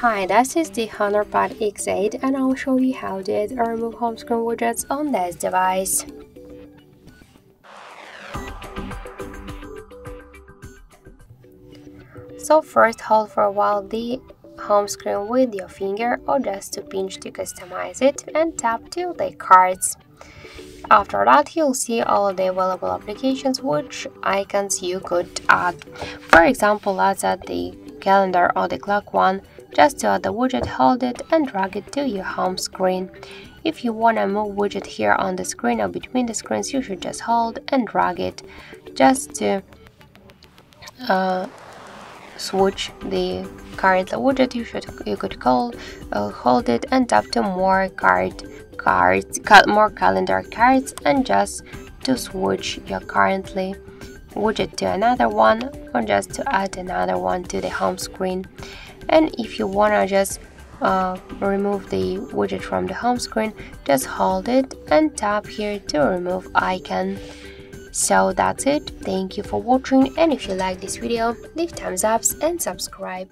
Hi, this is the Honor Pad X8 and I'll show you how to add or remove home screen widgets on this device. So first hold for a while the home screen with your finger or just to pinch to customize it and tap to the cards. After that, you'll see all the available applications which icons you could add. For example, let's add the calendar or the clock one just to add the widget, hold it and drag it to your home screen. If you want to move widget here on the screen or between the screens, you should just hold and drag it just to uh, switch the current widget. You should you could call uh, hold it and tap to more card cards, more calendar cards, and just to switch your currently widget to another one or just to add another one to the home screen and if you wanna just uh, remove the widget from the home screen just hold it and tap here to remove icon. So that's it. Thank you for watching and if you like this video leave thumbs ups and subscribe